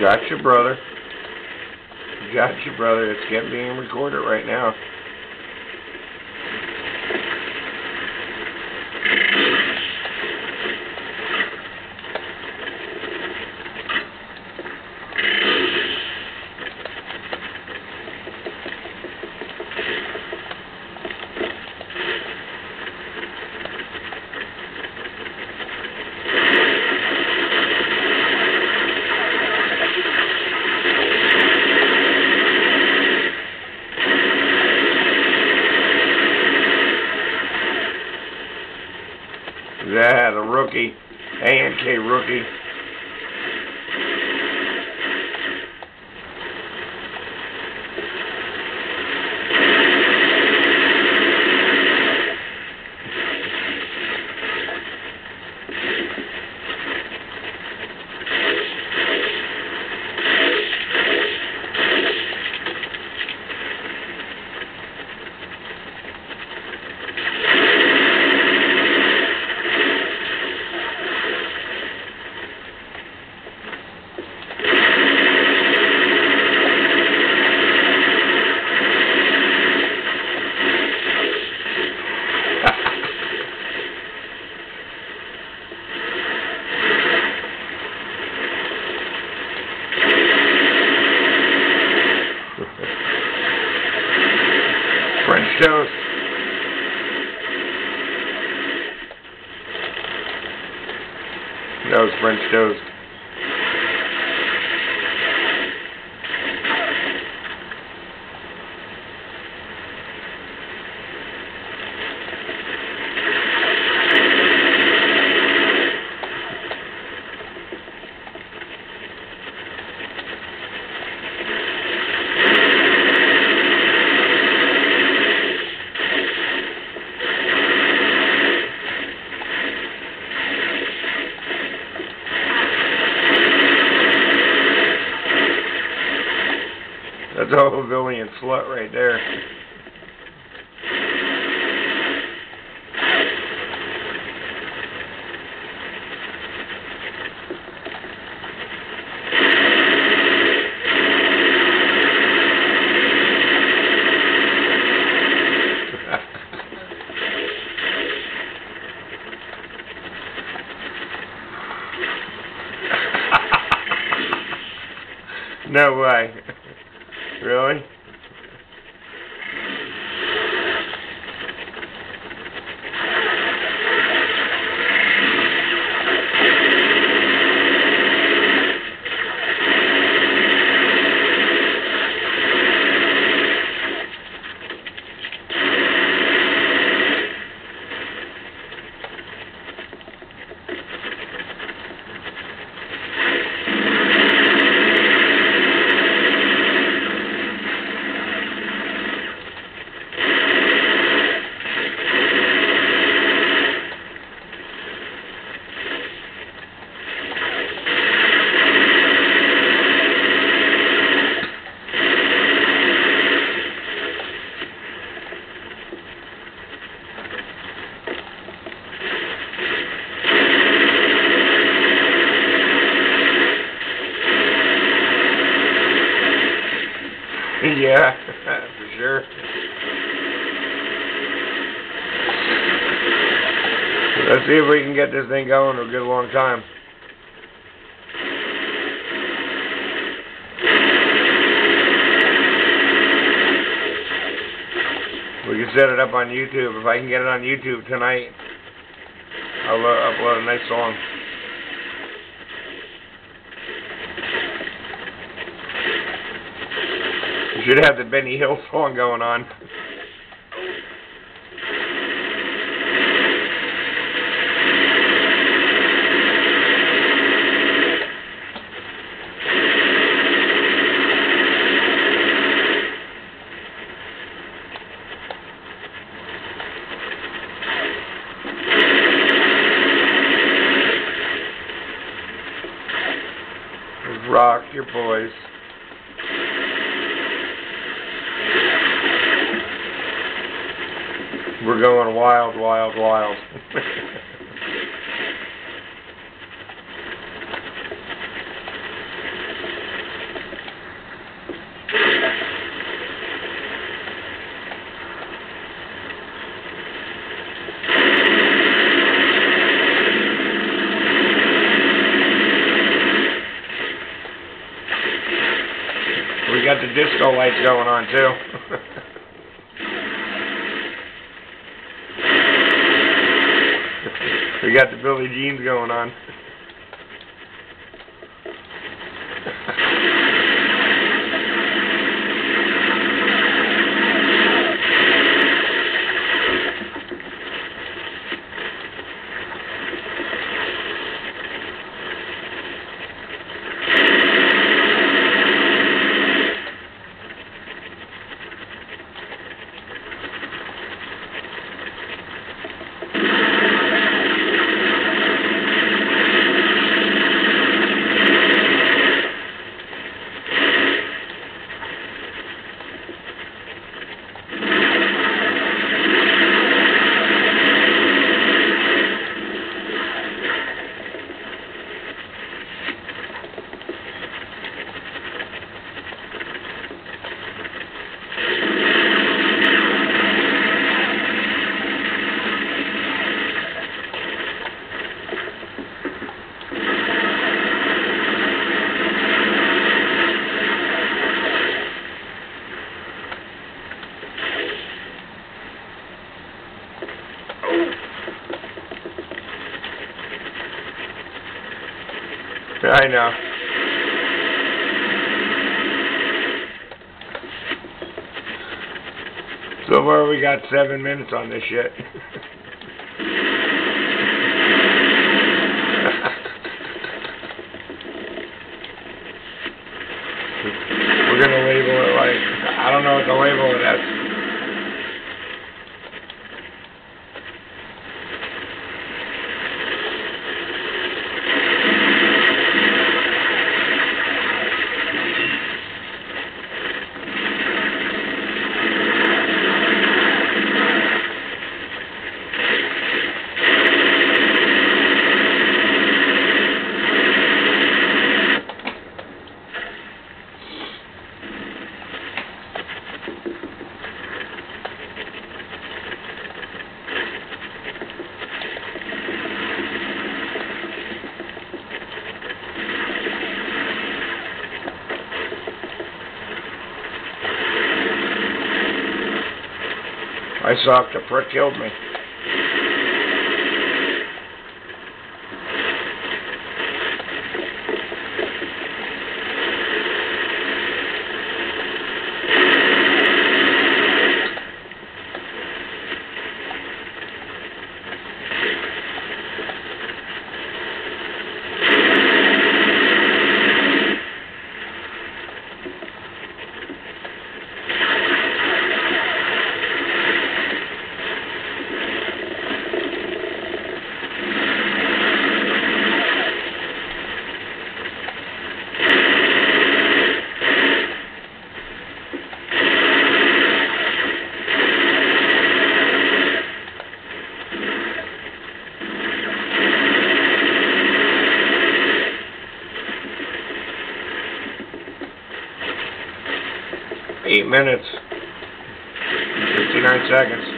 Got your brother. Got your brother. It's getting being recorded right now. That a rookie. A&K rookie. Toast. That French toast. That's slut right there. no way. Really? Yeah, for sure. Let's see if we can get this thing going a good long time. We can set it up on YouTube. If I can get it on YouTube tonight, I'll uh, upload a nice song. You should have the Benny Hill song going on. We're going wild, wild, wild. we got the disco lights going on too. we got the Billie Jeans going on. I know. So far we got seven minutes on this shit. We're gonna label it like, I don't know what to label it as. Saw the prick killed me. Minutes. Fifty-nine seconds.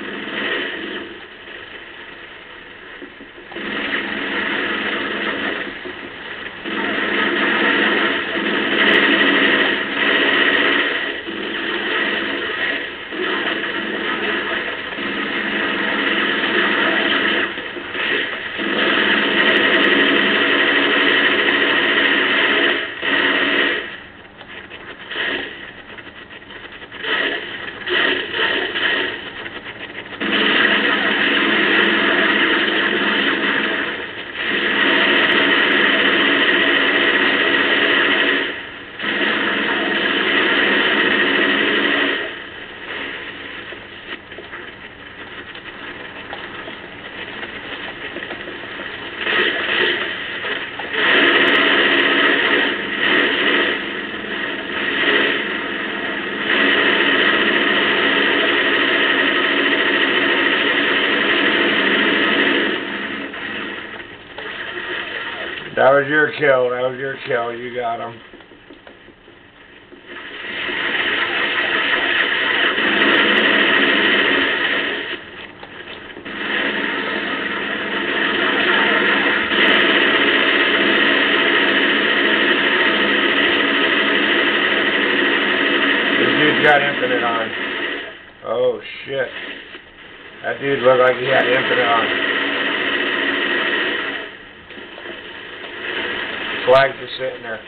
That was your kill. That was your kill. You got him. Dude's got infinite on? Oh shit. That dude looked like he had infinite on. Flags are sitting there.